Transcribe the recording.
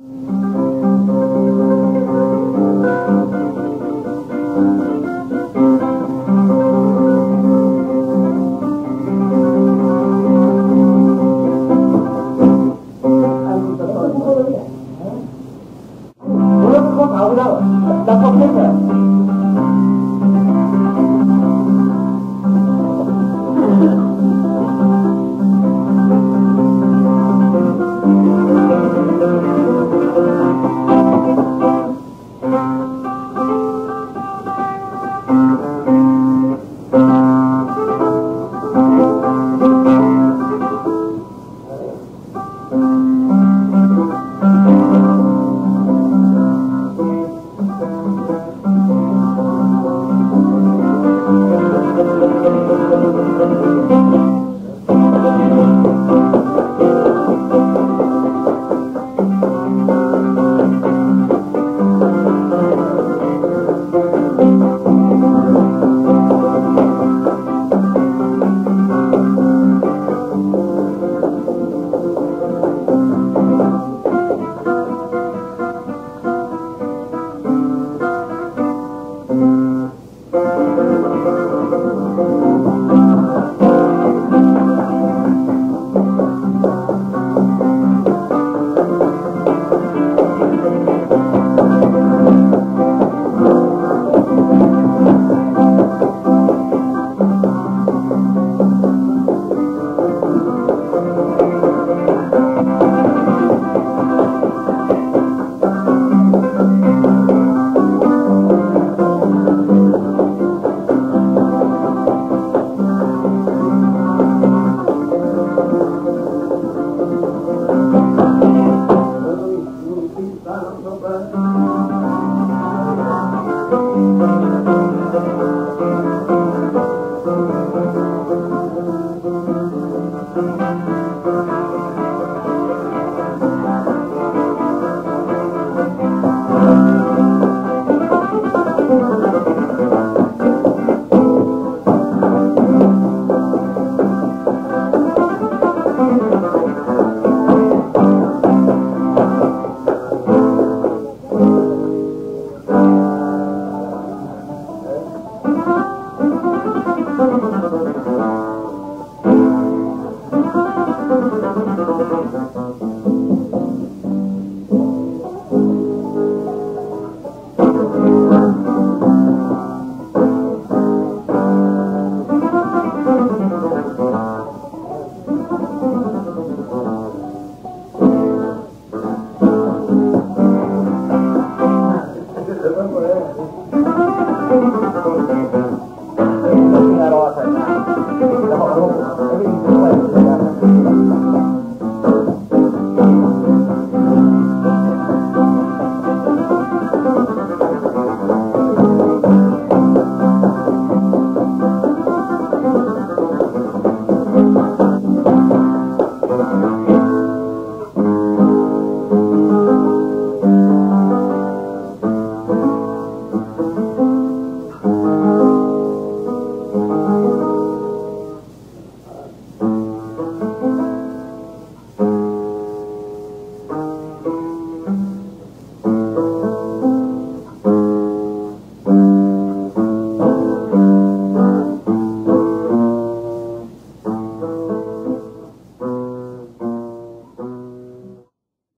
Mm. You.